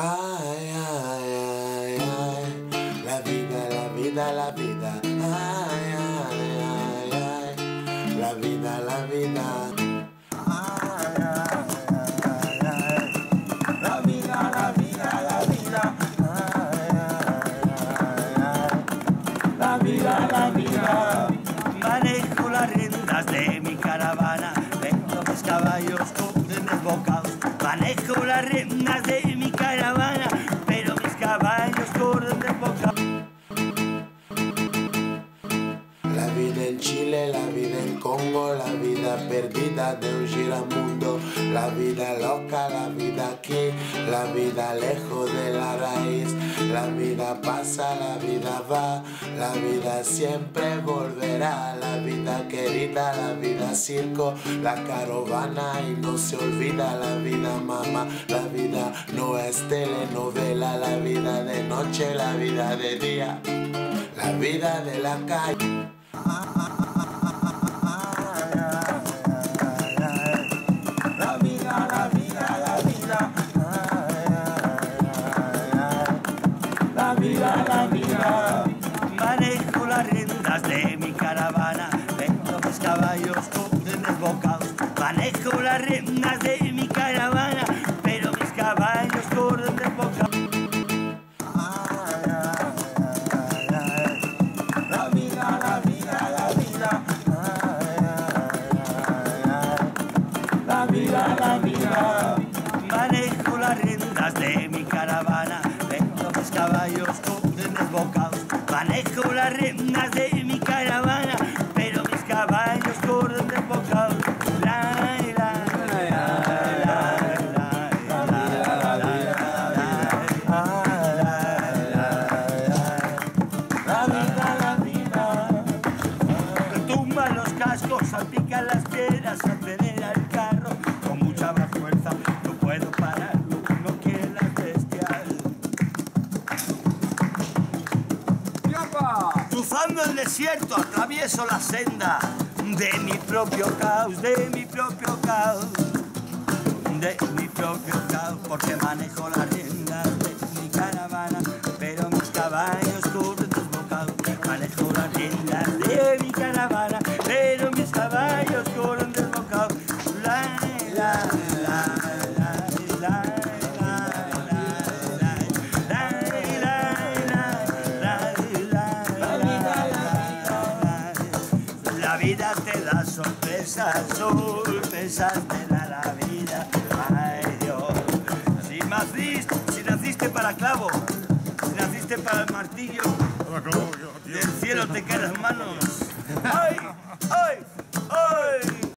Ay, ay, ay, ay. La vida, la vida, la vida. Ay, ay, ay, ay. La vida, la vida. Ay, ay, ay, ay. La vida, la vida, la vida. Ay, ay. La vida, la vida. Manejo las riendas de mi caravana, vendo mis caballos con desbocados. Manejo las riendas de mi Congo, la vida perdida de un giramundo, la vida loca, la vida aquí, la vida lejos de la raíz, la vida pasa, la vida va, la vida siempre volverá, la vida querida, la vida circo, la caravana y no se olvida. La vida mamá, la vida no es telenovela, la vida de noche, la vida de día, la vida de la calle. La vida, la vida. Manejo las riendas de mi caravana, vendo mis caballos con desbocados. Manejo las riendas de mi caravana, pero mis caballos corren desbocados. La vida, la vida, la vida. La vida, la vida. Manejo las riendas de caballos con desbocados. Manejo las riendas de mi caravana, pero mis caballos corren desbocados. La, la, la, la, la, la, Cruzando el desierto, atravieso la senda de mi propio caos, de mi propio caos, de mi propio caos, porque manejo las riendas La vida te da sorpresas, sorpresas te da la vida. Ay Dios, si naciste, si naciste para clavo, si naciste para el martillo, del cielo te caen manos. ¡Ay! ¡Ay! ¡Ay!